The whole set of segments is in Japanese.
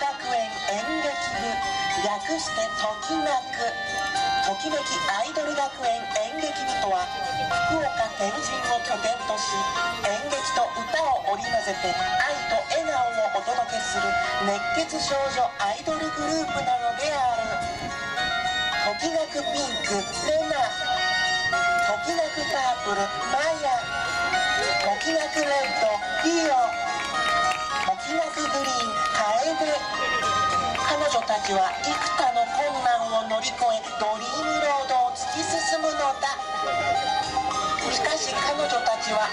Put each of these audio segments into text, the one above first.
学園演劇部略してときなくときめきアイドル学園演劇部とは福岡天神を拠点とし演劇と歌を織り交ぜて愛と笑顔をお届けする熱血少女アイドルグループなのである。時学ピンクレナ時学パープルマヤ。時学レッドリオ。時学グリーン。楓彼女たちは幾多の困難を乗り越えドリームロードを突き進むのだ。しかし彼女たちは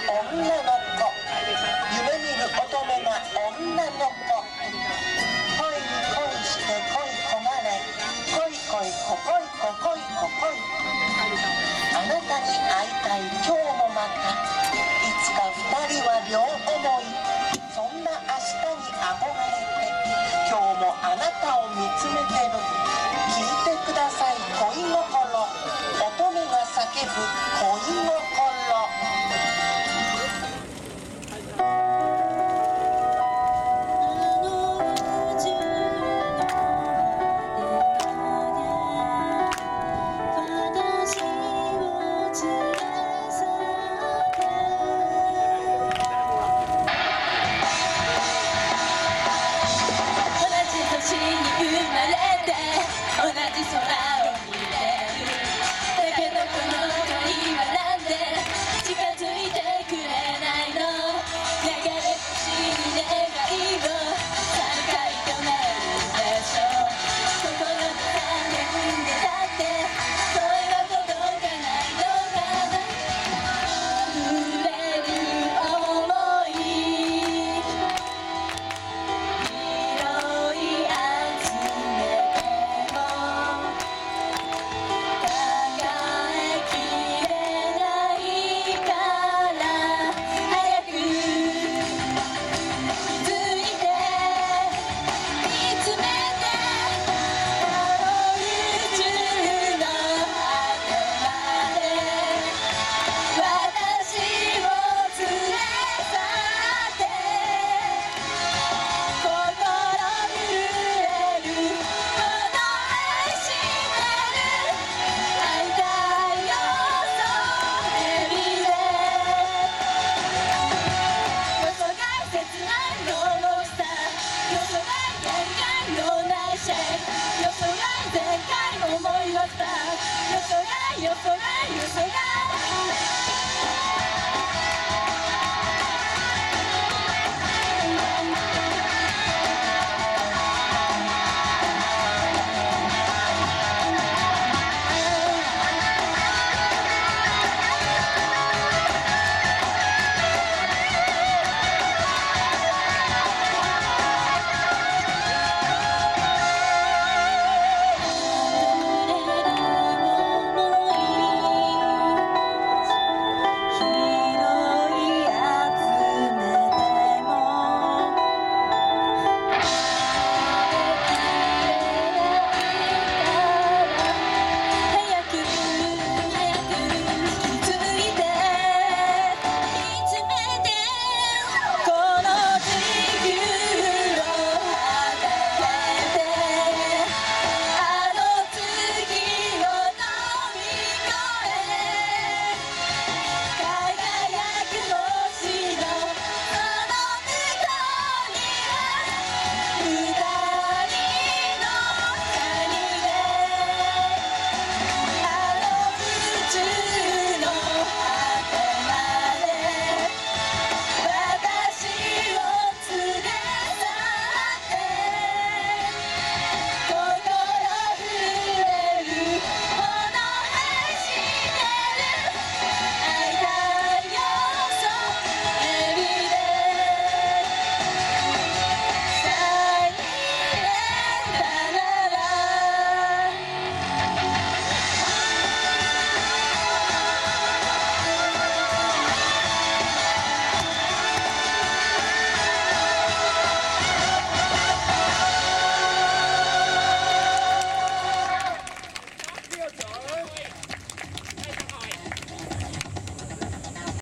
もあなたを見つめてる。聞いてください。恋心。乙女が叫ぶ恋心 this around.